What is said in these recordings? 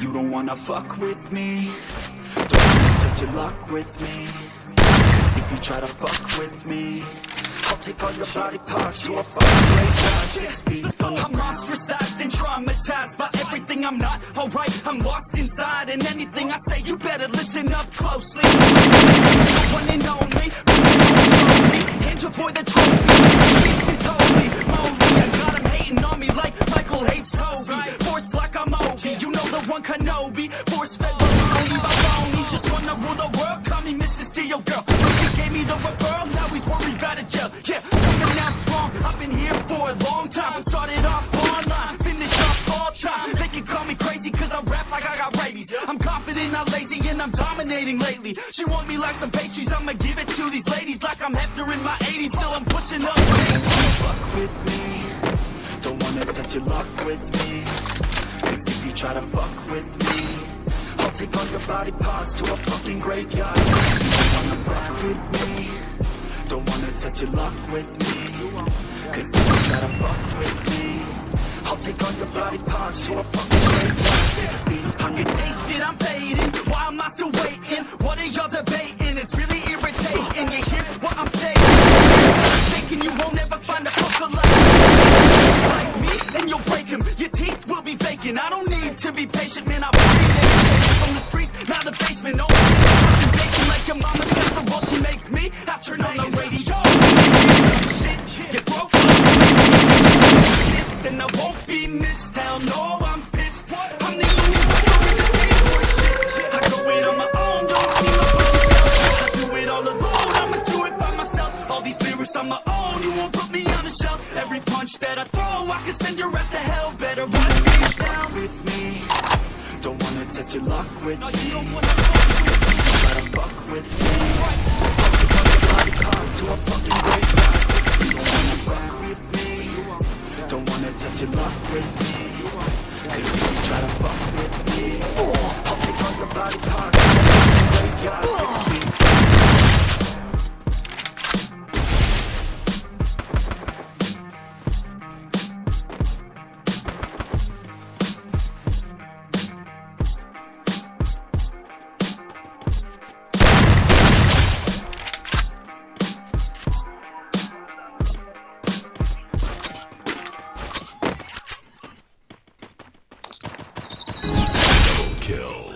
You don't wanna fuck with me. Don't wanna test your luck with me. Cause if you try to fuck with me I'll take all your body parts to a fucking graveyard Six feet I'm ostracized and traumatized by everything I'm not. Alright, I'm lost inside And anything I say you better listen up closely. One and only Hand your boy the trophy Kenobi Force fed Baroni Baroni's just wanna rule the world Call me Mr. Steel Girl. She gave me the referral Now he's worried about a jail. Yeah, coming out strong. I've been here for a long time. Started off online finished off all time. They can call me crazy Cause I rap like I got rabies. I'm confident, not lazy And I'm dominating lately. She want me like some pastries. I'ma give it to these ladies Like I'm Hefner in my 80s Still I'm pushing up. Fuck with me Don't wanna test your luck with me Cause if you try to fuck with me I'll take all your body parts to a fucking graveyard. So Don't wanna fuck with me. Don't wanna test your luck with me. Cause if you try to fuck with me I'll take all your body parts to a fucking graveyard. Six feet I can taste it, I'm fading. Why am I still waiting? What are y'all debating? It's really irritating. You hear what I'm saying? Thinking you won't ever find a fucker like like I don't need to be patient, man. I Your ass to hell. Better run me down with me. Don't wanna test your luck with me. You don't wanna try to fuck with me. Take all your body parts to a fucking graveyard. Six feet, don't wanna fuck with me. Don't wanna test your luck with me. Cause if you try to fuck with me, I'll take all your body parts to a fucking graveyard. Six feet. Kill.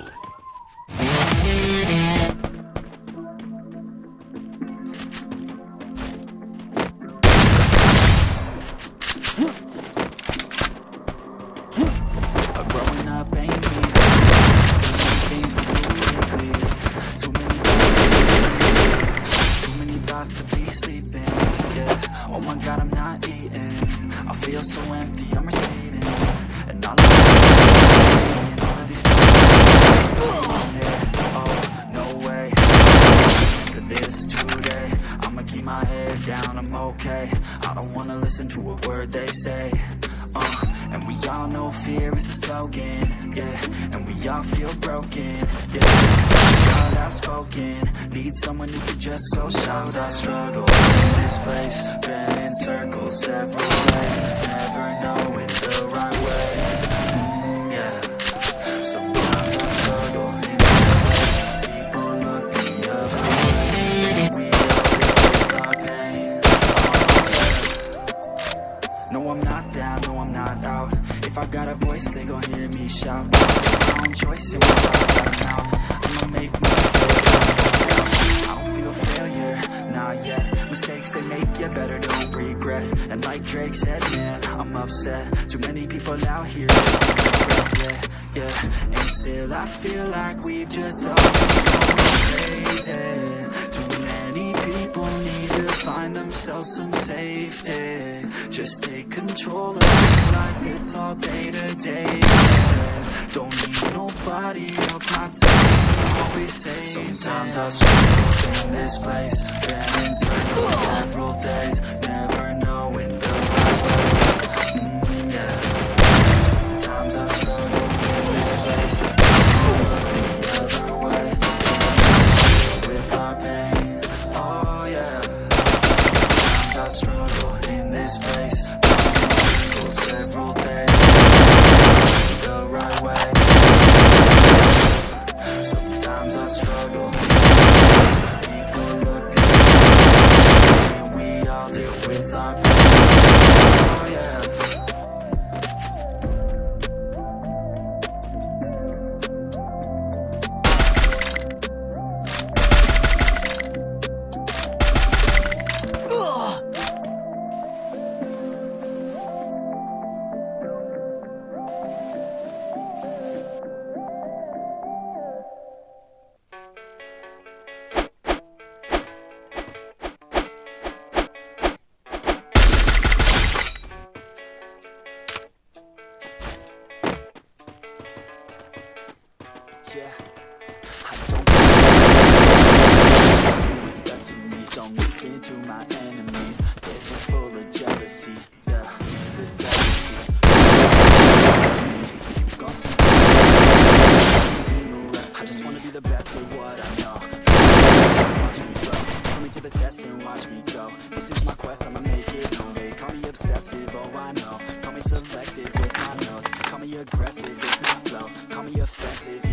Down. I'm okay. I don't wanna listen to a word they say. Uh, and we all know fear is a slogan, yeah. And we all feel broken, yeah. All outspoken, need someone who can just so Sometimes I struggle in this place, been in circles several days, never knowing the right And like Drake said, man, I'm upset. Too many people out here, yeah, yeah. And still, I feel like we've just all been crazy. Too many people need to find themselves some safety. Just take control of your life, it's all day to day. yeah. Don't need nobody else, myself, always say. Sometimes I struggle in this place, been in circles several days, obsessive, oh I know. Call me selective with my notes Call me aggressive with my flow. Call me offensive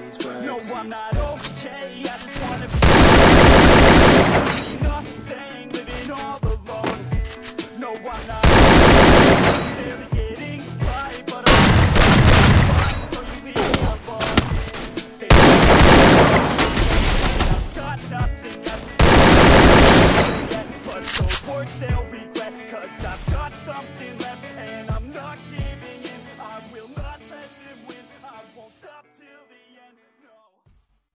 these words. No, I'm not okay. I just wanna be nothing, living all alone. No, I'm not. I'm getting but I'm fine, so you leave me alone. I've got nothing. I've.